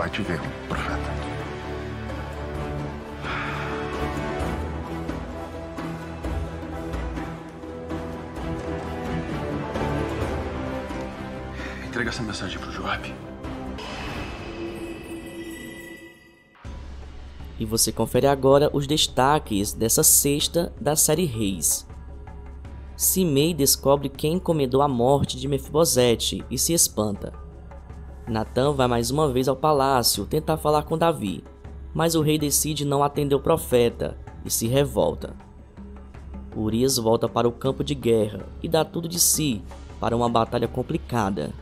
vai te ver, profeta. Entrega essa mensagem pro Joab. E você confere agora os destaques dessa sexta da série Reis. Simei descobre quem encomendou a morte de Mefibosete e se espanta. Natan vai mais uma vez ao palácio tentar falar com Davi, mas o rei decide não atender o profeta e se revolta. Urias volta para o campo de guerra e dá tudo de si para uma batalha complicada